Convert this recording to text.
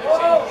Whoa.